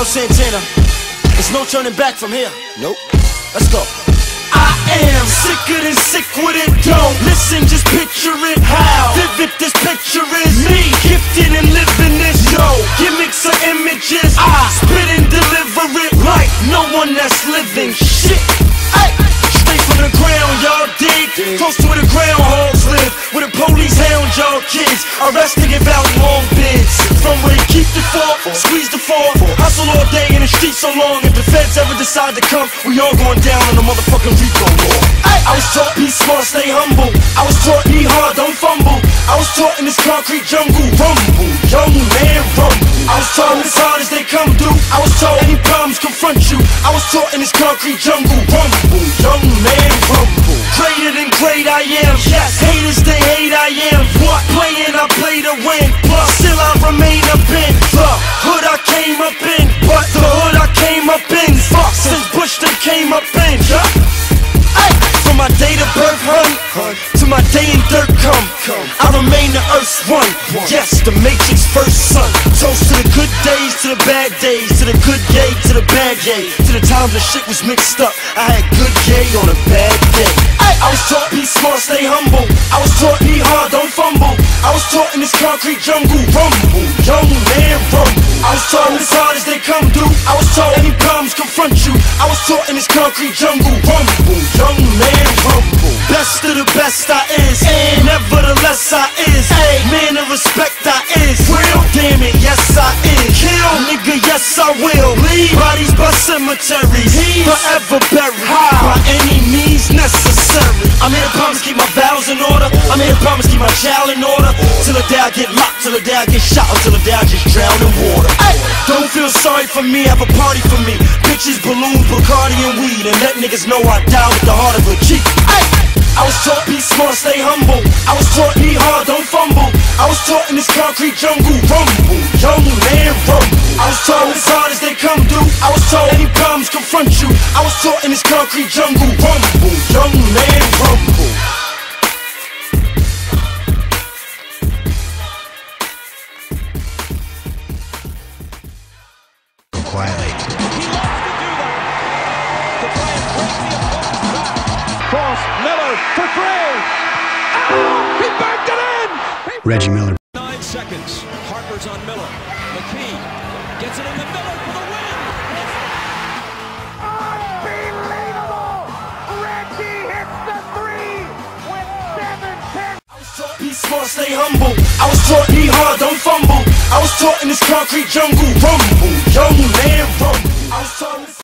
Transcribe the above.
Carl Santana. There's no turning back from here. Nope. Let's go. I am sicker than sick with it. Don't listen, just picture it. How vivid this picture is. Me gifted and living this. No gimmicks or images. I spit and deliver it like no one that's living shit. Ay, straight from the ground, y'all dig. Close to where the groundhogs live. Where the police y'all kids. Arrest to give out long bids. From where they keep the fork, squeeze the fork. Hustle all day in the street so long. If the feds ever decide to come, we all going down on the motherfucking Rico law. I was taught be smart, stay humble. I was taught be hard, don't fumble. I was taught in this concrete jungle, rumble, young man rumble. I was taught as hard as they come through. I was taught any problems confront you. I was taught in this concrete jungle, rumble, to my day in dirt come. I remain the earth's one. Yes, the Matrix first son. Toast to the good days, to the bad days, to the good yay, to the bad yay, to the times when shit was mixed up. I had good yay on a bad day. Ay, I was taught be smart, stay humble. I was taught be hard, don't fumble. I was taught in this concrete jungle, rumble, young man rumble. I was taught as hard as they come through. I was taught any problems confront you. I was taught in this concrete jungle, rumble, young man rumble. Best of the best I is, and nevertheless I is. Man of respect I is. Real, damn it, yes I is. Kill, nigga, yes I will. Leave bodies by cemeteries, forever buried by any means necessary. I'm here to promise keep my vows in order. I'm here to promise keep my child in order. Till the day I get locked, till the day I get shot, or till the day I just drown in water. Ay, don't feel sorry for me, have a party for me. Bitches, balloons, Bacardi, and weed, and let niggas know I die with the heart of a. Ay, I was taught be smart, stay humble. I was taught be hard, don't fumble. I was taught in this concrete jungle, rumble, young man rumble. I was taught as hard as they come through. I was taught any problems confront you. I was taught in this concrete jungle, rumble, young man rumble. quietly. For three. Oh, he banked it in. Reggie Miller. Nine seconds. Harper's on Miller. McKey gets it into Miller for the win. Unbelievable! Reggie hits the three with seven. I was taught be smart, stay humble. I was taught be hard, don't fumble. I was taught in this concrete jungle, rumble, young man